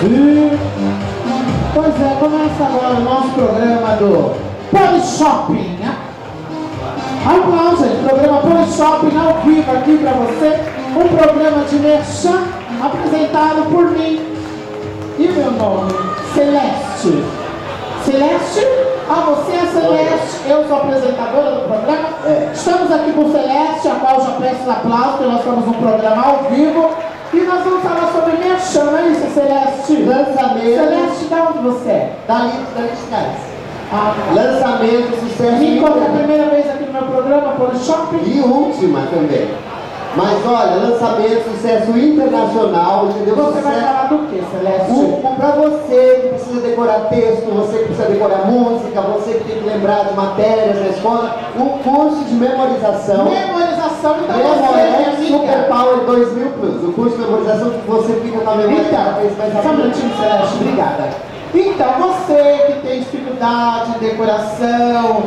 E, pois é, começa agora o nosso programa do Shopping, né? Aplausos, gente, programa Shopping ao vivo aqui pra você. Um programa de merchan apresentado por mim. E meu nome? Celeste. Celeste? Ah, você é Celeste, eu sou apresentadora do programa. É. Estamos aqui com Celeste, a qual já peço aplausos, porque nós estamos num programa ao vivo. E nós vamos falar sobre merchan, não é isso, Celeste? Lançamento. Celeste, de onde você é? De trás. Ah, Lançamento, sucesso me conta a interno. primeira vez aqui no meu programa, por shopping. E última também. Mas olha, lançamento, sucesso internacional, entendeu? Você vai Sucesso. falar do que, Celeste? Um, para você que precisa decorar texto, você que precisa decorar música, você que tem que lembrar de matérias na escola, um curso de memorização. Memorização, você, Memorex minha Super. Power 2000 Plus. O curso de memorização que você fica com a memória Então, só um minutinho, Celeste, obrigada. Então, você que tem dificuldade em decoração,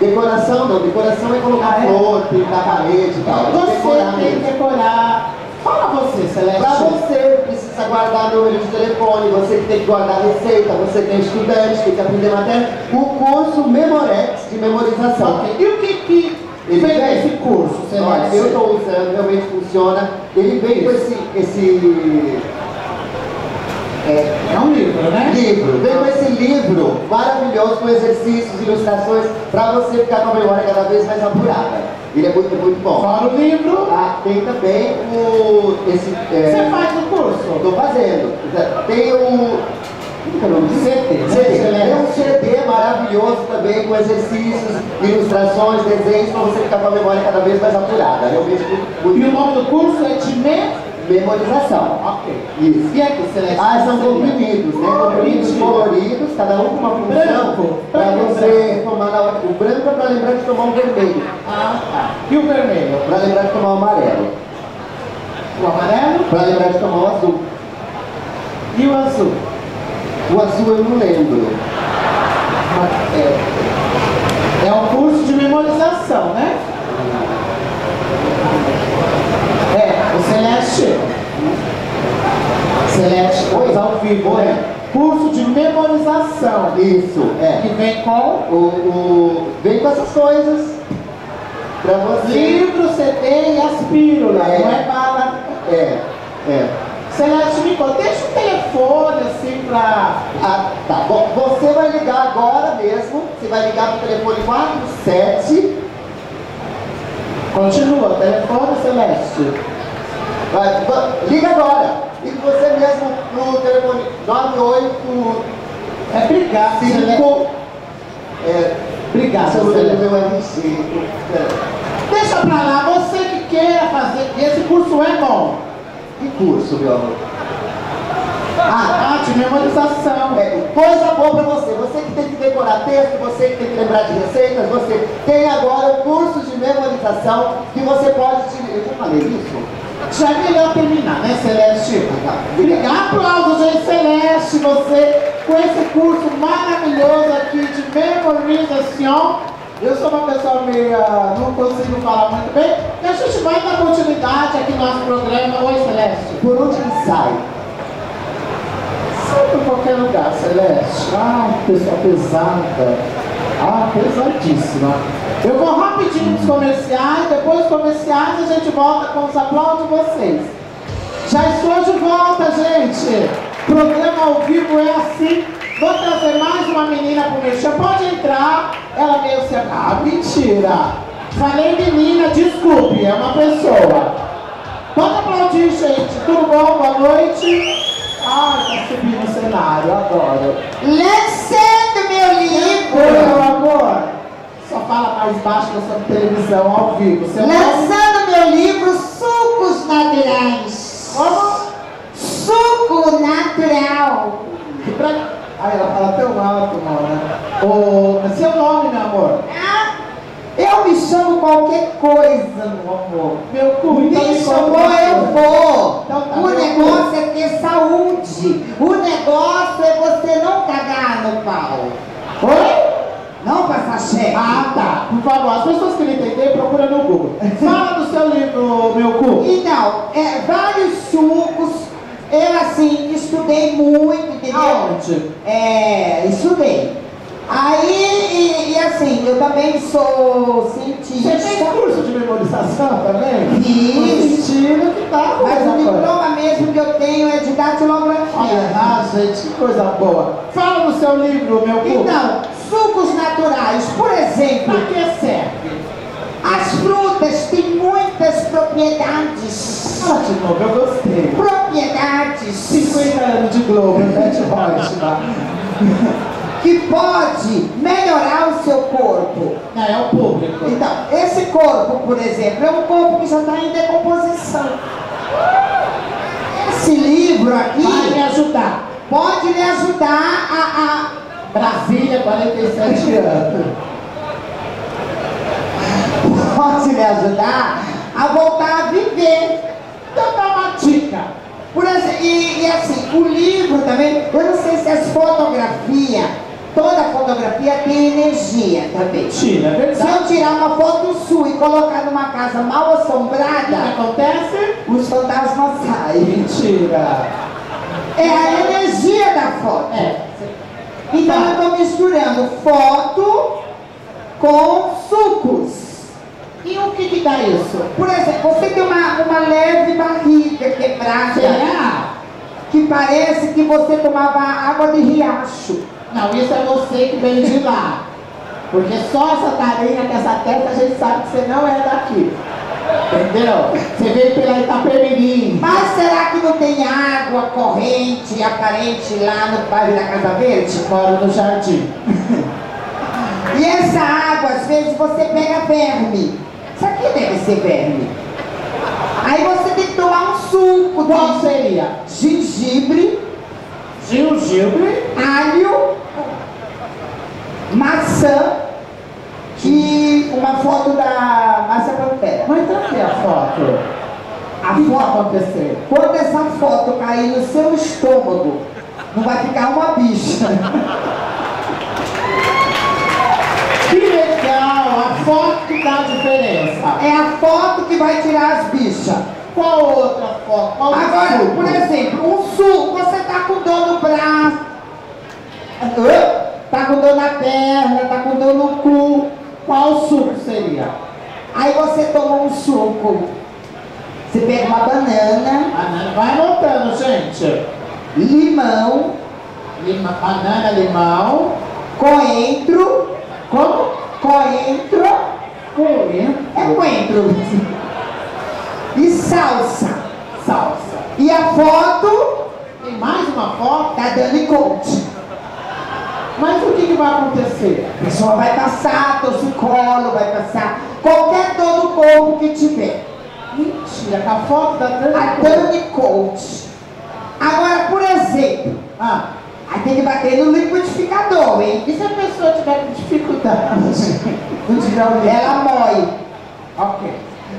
Decoração não, decoração é colocar Ah, é? flor, pintar a parede e tal. você decorar tem que decorar. Fala você, Celeste. Pra você que precisa guardar número de telefone, você que tem que guardar receita, você que é estudante, tem que aprender matéria, o curso Memorex de memorização. Ok. E o que que Ele vem vem? desse curso, Olha, eu estou usando, realmente funciona. Ele vem com esse, esse é, É um livro, né? livro, vem com esse livro maravilhoso com exercícios, ilustrações, para você ficar com a memória cada vez mais apurada. Ele é muito, muito bom. Fora o livro, Ah, tem também o. Esse, você é, faz o curso. Estou fazendo. Tem o. É o? CD? CD. Tem um CD maravilhoso também com exercícios, ilustrações, desenhos para você ficar com a memória cada vez mais apurada. Realmente muito, E o nome do curso é de me... memorização. Ok. Isso. E aqui, Celeste? Ah, são comprimidos, né? Comprimidos coloridos, cada um com uma função. Para Branco, você tomar na. O branco é para lembrar de tomar um vermelho. Ah, tá. E o vermelho? Para lembrar de tomar o amarelo. O amarelo? Para lembrar de tomar o azul. E o azul? O azul eu não lembro. É um curso de memorização, né? É, o Celeste. Celeste, coisa ao vivo, né? Curso de memorização. Isso, é. Que vem com O, o- vem com essas coisas pra você. livro, CD e as pílulas, É. não é bala. É, é. Celeste, me conta, deixa o telefone assim pra. Ah, tá. Bom, você vai ligar agora mesmo. Você vai ligar pro telefone 47. Continua, telefone Celeste. Vai, va- liga agora. Liga você mesmo no telefone 98 É brigar, Celeste. 5. É, seu número Celeste. meu RG. Deixa pra lá, você que queira fazer, esse curso é bom. Que curso, meu amor? Ah, de memorização. É, coisa boa pra você. Você que tem que decorar texto, você que tem que lembrar de receitas, você tem agora o curso de memorização que você pode. te- Eu já falei isso? Já é melhor terminar, né, Celeste? Obrigado, aplausos, gente, Celeste, você com esse curso maravilhoso aqui de memorização. Eu sou uma pessoa meio, ah, não consigo falar muito bem, e a gente vai dar continuidade aqui no nosso programa. Oi, Celeste. Por onde ele sai? Sempre em qualquer lugar, Celeste. Ah, pessoa pesada. Ah, pesadíssima. Eu vou rapidinho nos comerciais, depois dos comerciais a gente volta com os aplausos de vocês. Já estou de volta, gente. Programa ao vivo é assim. Vou trazer mais uma menina mexer. Pode entrar. Ela meio se. Ah, mentira. Falei menina, desculpe, é uma pessoa. Pode aplaudir, gente. Tudo bom? Boa noite. Ai, tá subindo o cenário, adoro. Lançando meu Oi, livro! meu amor. Só fala mais baixo que eu sou televisão ao vivo. Seu nome? Lançando meu livro Sucos Naturais! Como? Suco natural! Pra... Ai, ela fala tão alto, mano. O... Seu nome, meu amor? Ah, eu me chamo qualquer coisa, meu amor. Meu cu, então Me chamou, eu vou. Então tá, O negócio é ter saúde. O negócio é você não cagar no pau. Oi? Não passar cheque. Ah, tá. Por favor, as pessoas que não entenderem, procura no Google. Fala do seu livro, meu cu. Então, é, vários sucos, Eu, assim, estudei muito, entendeu? Aonde? É, estudei. Aí, e, e assim, eu também sou Você fez cientista. curso de memorização também? Fiz. Sentindo que tá Mas o diploma mesmo que eu tenho é de datilografia. Ah, gente, que coisa boa. Fala no seu livro, meu povo. Então, sucos naturais, por exemplo, pra que serve? As frutas têm muitas propriedades. Novo, eu gostei. Propriedades 50 anos de Globo, Beth Reutemann. que pode melhorar o seu corpo. Não, é o público. Então, esse corpo, por exemplo, é um corpo que já está em decomposição. Esse livro Vai me aqui ajudar. pode lhe ajudar a, Brasília, 47 anos. pode lhe ajudar a voltar a viver. Então dá uma dica. Por exemplo, e, e assim, o livro também, eu não sei se as fotografias, toda fotografia tem energia também. Tira, é Se verdade. eu tirar uma foto sua e colocar numa casa mal O que assombrada, acontece? os fantasmas saem. Mentira. É a energia da foto. É. Então eu estou misturando foto com sucos. E o que que dá isso? Por exemplo, você tem uma, uma leve barriga quebrada, Será? que parece que você tomava água de riacho. Não, isso é você que veio de lá. Porque só essa tarinha com essa testa a gente sabe que você não é daqui. Entendeu? Você veio pela Itapemirim. Mas será que não tem água corrente aparente lá no bairro da Casa Verde? Moro no jardim. E essa água, às vezes, você pega verme. Isso aqui deve ser verme. Aí você tem que tomar um suco Qual de seria? gengibre, Gengibre. alho, maçã e uma foto da Márcia Pantera. Mas cadê a foto? A foto, acontecer? quando essa foto cair no seu estômago, não vai ficar uma bicha. Que legal! A foto dá a diferença. É a foto que vai tirar as bichas. Qual outra foto? Qual Agora, suco? por exemplo, um suco, você tá com dor no braço, tá com dor na perna, tá com dor no cu. Qual suco seria? Aí você toma um suco. Você pega uma banana, Banana. Vai anotando, gente. limão, Lima, banana, limão. coentro, Como? coentro, Coentro. é coentro. E salsa. Salsa. E a foto Tem mais uma foto? da Dani Conte. Mas o que, que vai acontecer? A pessoa vai passar torcicolo, vai passar qualquer dor do corpo que tiver. Mentira, com a foto da Dani. A Dani Coach. Agora, por exemplo, Ah, aí tem que bater no liquidificador, hein? e se a pessoa tiver com dificuldade? Não tiver o Ela mói. Ok.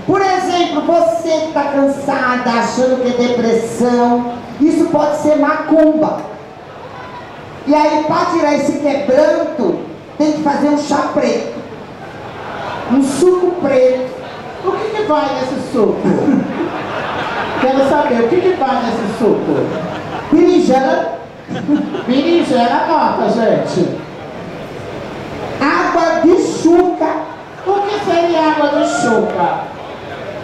Por exemplo, você que está cansada, achando que é depressão, isso pode ser macumba. E aí, para tirar esse quebranto, tem que fazer um chá preto. Um suco preto. O que, que vai nesse suco? Quero saber, o que, que vai nesse suco? Berinjela, Berinjela, anota, gente. água de chuca O que seria água do chuca?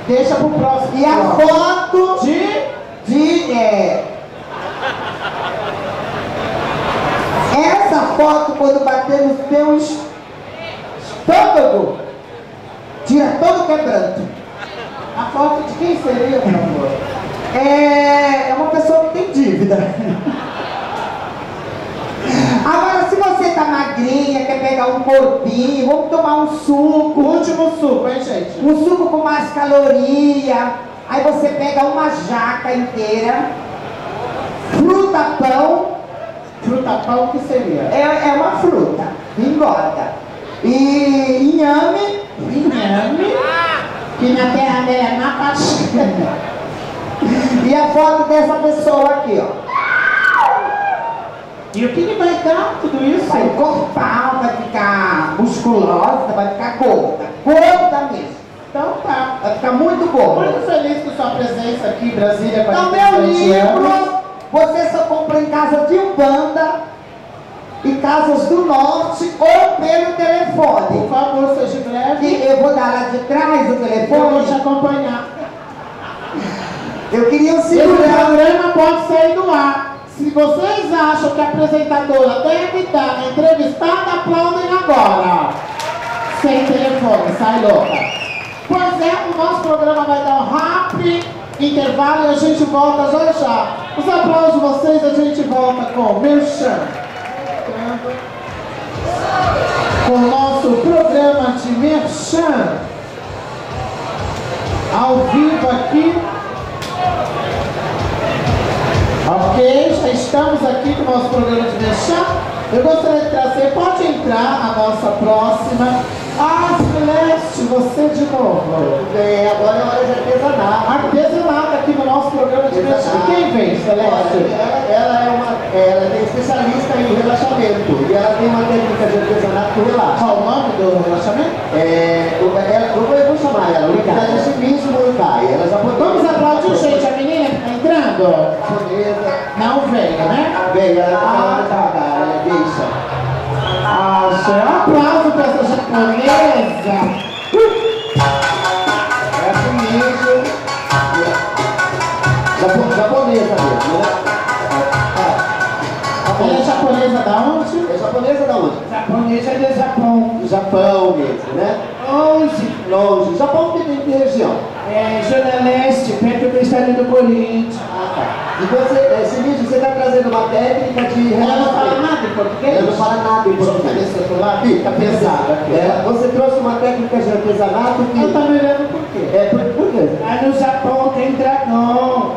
Deixa pro próximo. e a foto de de. é, essa foto, quando bater no seu es- estômago, tira todo o quebranto. A foto de quem seria, meu amor? É, é uma pessoa que tem dívida. Agora, tá magrinha, quer pegar um corpinho, vamos tomar um O suco, último suco, hein, gente? um suco com mais caloria. Aí você pega uma jaca inteira, fruta pão, Fruta pão, o que seria? é, é uma fruta, engorda. E inhame, Inhame, que na terra dela é macaxeira. e a foto dessa pessoa aqui, ó. E o que, que vai dar tudo isso? Vai encorpar, vai ficar musculosa, vai ficar gorda. Gorda mesmo. Então tá. Vai ficar muito gorda. Muito feliz com sua presença aqui em Brasília, Então, 47 meu livro anos. Você só compra em casa de Umbanda e casas do norte ou pelo telefone. Por favor, seja breve. E eu vou dar lá de trás o Eu vou te telefone. acompanhar. Eu queria Esse segurança. programa pode sair do ar. Se vocês acham que a apresentadora deve dar uma entrevistada, aplaudem agora. Sem telefone, sai louca. Pois é, o nosso programa vai dar um rápido intervalo e a gente volta já já. Os aplausos de vocês, a gente volta com Merchan. Com o nosso programa de Merchan. Ao vivo aqui Ok, já estamos aqui com o nosso programa de Mexã. Eu gostaria de trazer, pode entrar a nossa próxima. Ah, Celeste, você de novo. É, agora é hora de artesanato. Artesanato aqui no nosso programa de. Artesanato. Quem vem, Celeste? ela, ela é uma ela é especialista em relaxamento e ela tem uma técnica de artesanato que relaxa. Qual o nome do relaxamento? É, eu, vou, eu vou chamar ela, Murikai. Ela é Shimizu Murikai. Ela já. Vamos aplaudir, gente, a menina tá entrando? Japonesa. Não veio, né? Bem, ela Ah, tá devagar, ela é deixa. Ah, gente, um aplauso para essa japonesa. É Shimizu. Japo- Japonesa mesmo, né? Ah, tá Ela é japonesa da onde? É japonesa da onde? Japonesa do Japão. Do Japão mesmo, né? Onde? Longe. Japão que tem que região. É, Zona Leste, perto do estádio do Corinthians. Ah, tá. E você, esse vídeo, você está trazendo uma técnica de Ela não fala nada em português? Ela não fala nada em português. ver esse outro lado. Ih, Tá pesado aqui. É, você trouxe uma técnica de artesanato que. Eu tô me olhando por quê? É, por, por quê? Ah, no Japão tem dragão.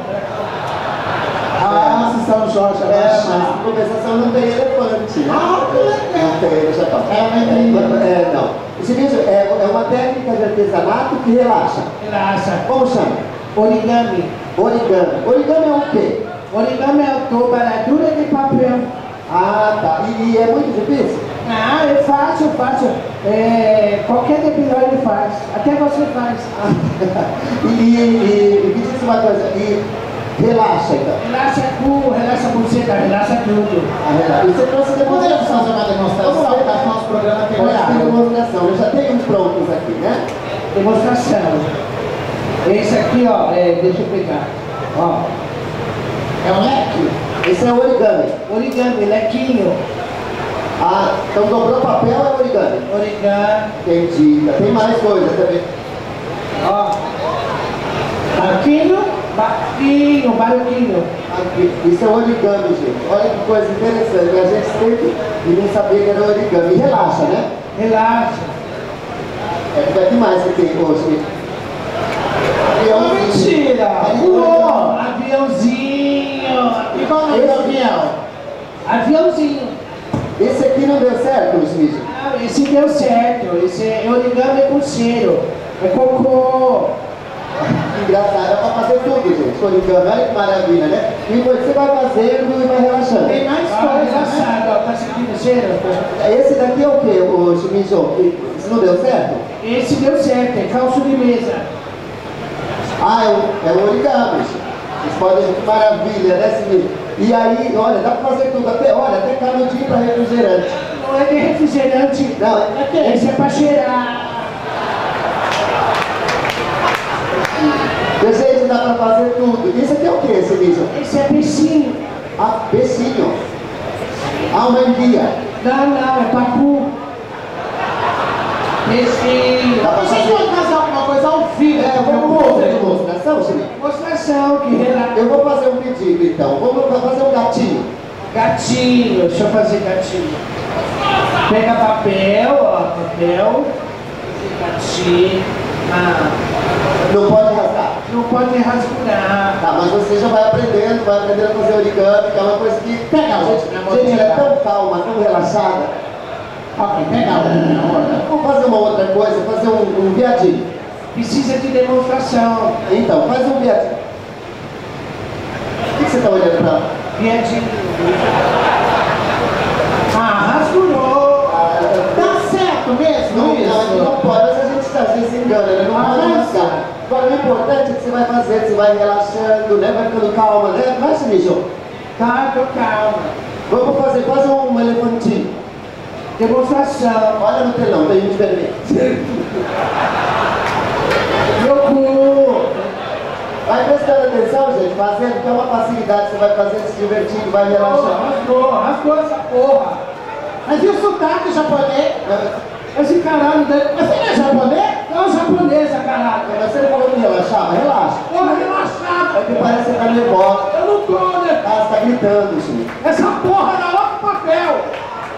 Ah, São Jorge É, é mas compensação não tem elefante. Ah, que legal. Não tem no Japão. É, entendi. É, não. Esse vídeo é, é uma técnica de artesanato que relaxa. Relaxa. Como chama? Origami. Origami. Origami é o quê? Origami é o dobradura de papel. Ah, tá. E, e é muito difícil? Ah, é fácil, fácil. É, qualquer debilóide faz. Até você faz. e, e, e, e me diz uma coisa, e relaxa então. Relaxa cu, relaxa buceta, relaxa tudo. Ah, relaxa. E você trouxe demonstração. fazer uma demonstração? Vamos lá. Tá, nosso programa tem ter horário. demonstração. Eu já tenho uns prontos aqui, né? Demonstração. Esse aqui, ó, é, deixa eu pegar. Ó. É um leque? Esse é origami. Origami, lequinho. Ah, então dobrou papel é origami. Origami. Entendi. Tem mais coisa também. Ó. Barquinho, barquinho, barquinho. Aqui. Isso é origami, gente. Olha que coisa interessante. A gente sempre e não sabia que era origami. Relaxa, né? Relaxa. É porque aqui mais que tem hoje. Oh, mentira! Voou! Aviãozinho! E qual é o nome do Esse- avião? Aviãozinho. Esse aqui não deu certo, Luiz Mídio? Não, esse deu certo. Esse é origami com cheiro. É cocô. Que engraçado, é pra fazer Origami, olha que maravilha, né? E você vai fazendo e vai relaxando. Tem mais Ah, coisa, relaxado. relaxado, ó. Tá sentindo cheiro? Esse daqui é o quê, o Shimizu? Isso não deu certo? Esse deu certo, é calço de mesa. Ah, é o, é o origami. Vocês podem que maravilha, né, Shimizu? E aí, olha, dá pra fazer tudo. Até, olha, até canudinho pra refrigerante. Não é de refrigerante. Não, É que esse é pra cheirar. Dá pra fazer tudo. Isso aqui é o quê, Shimizu? Esse é piscinho. Ah, peixinho. Ah, uma enguia. Não, não, é papu. Piscinho. Dá pra fazer- fazer alguma coisa ao vivo? É, vamos fazer demonstração, Shimizu? Demonstração que relaxa. Eu vou fazer um pedido, então. Vamos fazer um gatinho. Gatinho, deixa eu fazer gatinho. Pega papel, ó, papel. Gatinho. Ah, Não pode rasgar. Não pode rasgurar. Tá, mas você já vai aprendendo, vai aprendendo a fazer origami, que é uma coisa que. Pega a gente, outra, minha gente, ela é tão calma, tão relaxada. Ok, pega a outra. Vamos fazer uma outra coisa, fazer um, um viadinho. Precisa de demonstração. Então, faz um viadinho. O que você está olhando pra lá? Viadinho. Ah, rasgurou. Ah, Tá certo mesmo Não, não, aqui não isso? pode, mas a gente às vezes se engana, né? Não Ah, pode mas- rasgar. Agora, o importante é que você vai fazer, você vai relaxando, né? Vai ficando calma, né? Vai, Sinijo. Tá, tô calma. Vamos fazer quase um elefantinho. Demonstração. Olha no telão, a gente experimenta. Meu cu. Vai prestando atenção, gente, fazendo, que é uma facilidade, você vai fazer se divertindo, vai relaxar. Rasgou, rasgou essa porra. Mas e o sotaque japonês? Esse caralho dele. Mas você não é japonês? Não, japonesa, caralho. Mas você falou que relaxava, relaxa. Porra, relaxado. É que parece que tá nervosa. Eu não tô, né? Ah, você tá gritando, gente. Essa porra logo pro papel.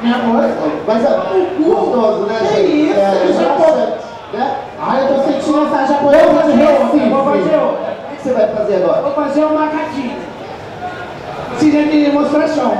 Minha mãe. Mas é gostoso, né, Que gente? isso, é, isso é relaxante, né? Ai, eu tô sentindo essa japonesa Vou de fazer outra, vou fazer outra. O que você vai fazer agora? Vou fazer um macaquinho. Precisa de demonstração.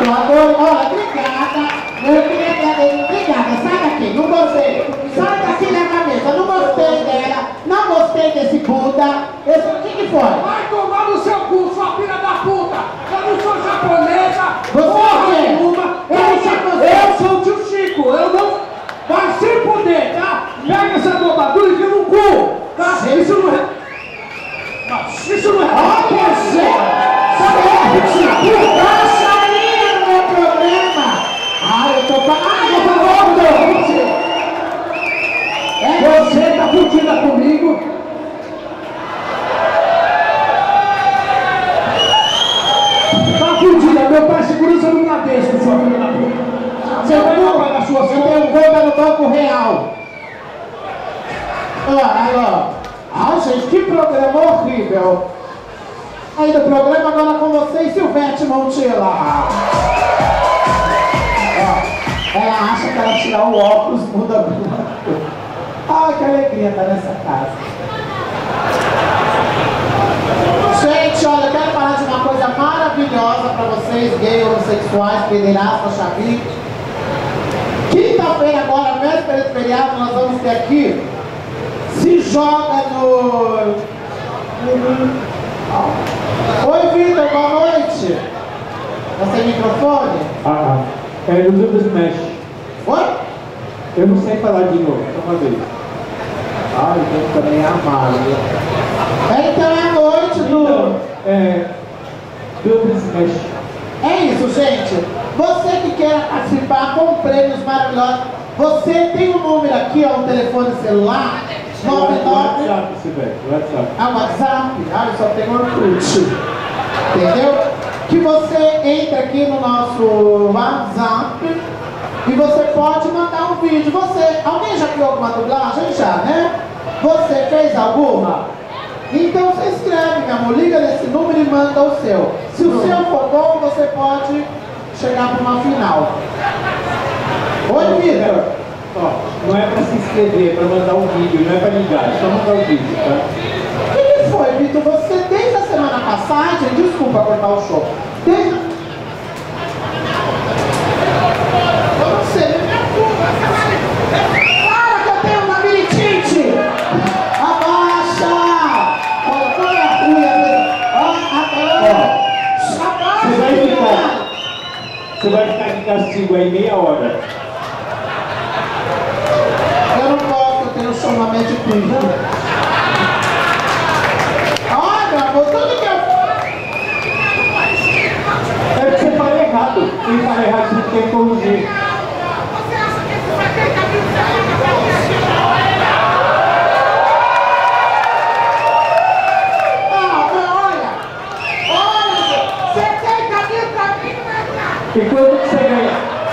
Meu amor, olha, obrigada. Eu queria agradecer. Obrigada, sai daqui, não gostei. Sai daqui da cabeça, não gostei dela. Não gostei desse Buda. Esse, o que que foi? Vai tomar no seu cu, sua filha da puta! Eu não sou japonesa! Você porra é nenhuma! Eu, sou- o tio Chico! Eu não. Vai se fuder, tá? Pega essa bobadura e enfia no cu! Tá? Isso não é. Isso não é. Ai, que alegria estar nessa casa. Gente, olha, eu quero falar de uma coisa maravilhosa para vocês, gays, homossexuais, pederastas, chavinhos. Quinta-feira agora, véspera de feriado, nós vamos ter aqui. Se joga no. Oi, Vitor, boa noite. Você tem microfone? Ah. É no do Smash. Oi? Eu não sei falar de novo, só uma vez. Ai, eu também amado. Então é a noite do. Então, é. Smash. É isso, gente. Você que quer participar com prêmios maravilhosos, você tem um número aqui, ó, um telefone celular, 99. WhatsApp, Silvete, WhatsApp. Ah, WhatsApp? Ah, eu só tenho Orkut. Entendeu? Que você entra aqui no nosso WhatsApp e você pode mandar um vídeo. Você, alguém já criou alguma dublagem? Já, né? Você fez alguma? Então você escreve, meu amor, liga nesse número e manda o seu. Se o seu for bom, você pode chegar para uma final. Oi, Vitor. Não é pra se inscrever, é pra mandar um vídeo, não é pra ligar, é só mandar o vídeo, tá? O que, que foi, Vitor? Você, desde a semana passada, desculpa cortar o show, desde... castigo aí meia hora. Eu não posso, eu tenho de pinto. Olha, amor, tudo que eu É que você fala errado. Quem fala errado você tem que corrigir. Ah, não, olha! Olha! Você tem caminho pra mim, não nada! E quanto que você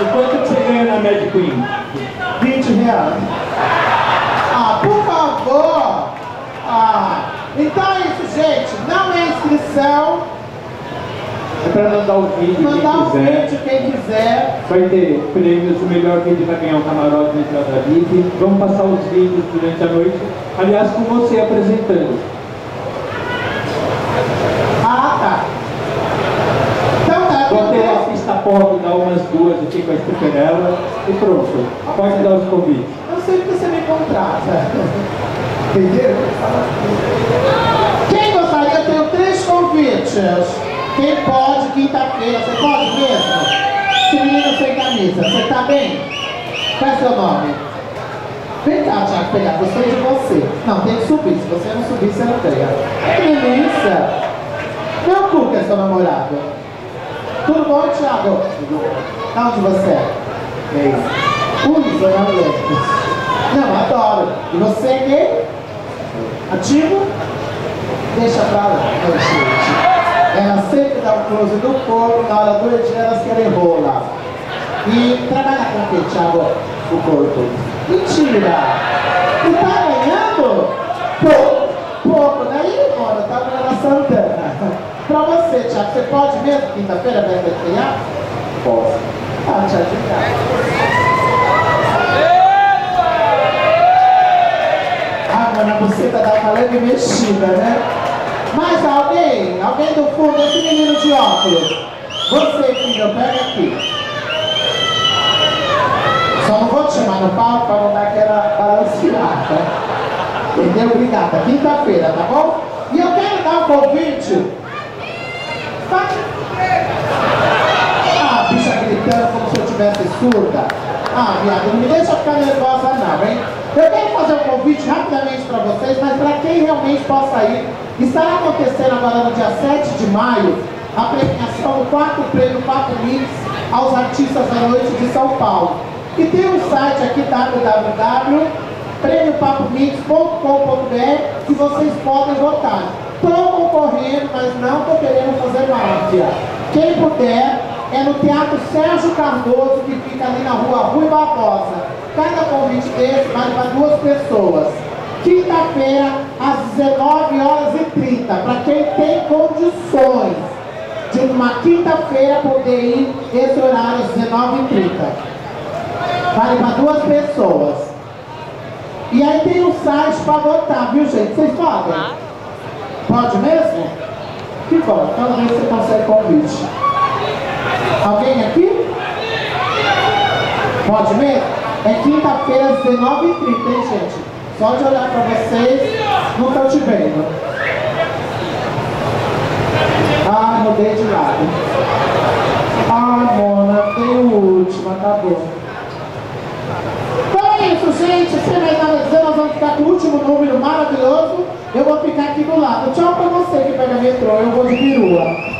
quanto você ganha na Mad Queen? 20 reais. Ah, por favor! Ah, então é isso, gente. Não é inscrição. É pra mandar o vídeo, Mandar quem quiser. vídeo quem quiser. Vai ter prêmios, o melhor vídeo vai ganhar um camarote na entrada VIP. Vamos passar os vídeos durante a noite. Aliás, com você apresentando. Ah, tá. Então tá, Vou ter eu a pista pop, dar umas duas aqui com a Estuperela e pronto. Pode dar os convites. Eu sei que você me contrata. Entendeu? Quem gostaria, eu tenho três convites. Quem pode, quinta-feira, você pode mesmo? Menino sem camisa, você tá bem? Qual é seu nome? Vem cá, Tiago, pegar. Gostei de você. Não, tem que subir. Se você não subir, você não pega. Que delícia. Meu cu que é seu namorado. Tudo bom, Tiago? Da onde você é? Ui, sou mulher. Não, adoro. E você é gay? Ativo? Deixa pra lá, meu gente. Ela sempre dá close do corpo, na hora do dia elas querem rolar. E trabalha com o que, Thiago? O corpo. Mentira! E tá ganhando? Pouco, pouco, daí, mano, tá ela Santana. Pra você, Thiago, você pode mesmo quinta-feira vai criar? Posso. Ah, mas na buceta dá uma leve mexida, né? Mais alguém? Alguém do fundo? Esse menino de óculos. Você, filho, pega aqui. Só não vou te chamar no palco para não dar aquela balanceada. Entendeu? Obrigada. Quinta-feira, tá bom? E eu quero dar um convite. Ah, bicha gritando eu tivesse surda. Ah, viado, não me deixa ficar nervosa não, hein? Eu quero fazer um convite rapidamente para vocês, mas para quem realmente possa ir. Estará acontecendo agora no dia 7 de maio a premiação do quarto prêmio Papo Mix aos artistas da noite de São Paulo. E tem um site aqui www.prêmiopapomix.com.br que vocês podem votar. Estou concorrendo, mas não estou querendo fazer máfia. Quem puder, é no Teatro Sérgio Cardoso, que fica ali na rua Rui Barbosa. Cada convite desse vale para duas pessoas. Quinta-feira, às 19 horas e 30, para quem tem condições de uma quinta-feira poder ir esse horário às 19 e 30. Vale para duas pessoas. E aí tem um site para votar, viu gente? Vocês podem? Pode mesmo? Que bom, então se você consegue convite. Alguém aqui? Pode mesmo? É quinta-feira às 19h30, hein, gente? Só de olhar pra vocês, não estão te vendo. Ah, mudei de lado. Ah, Mona, tem o último, acabou. Então é isso, gente. Sem mais nada a dizer, nós vamos ficar com o último número maravilhoso. Eu vou ficar aqui do lado. Tchau pra você que pega metrô, eu vou de perua.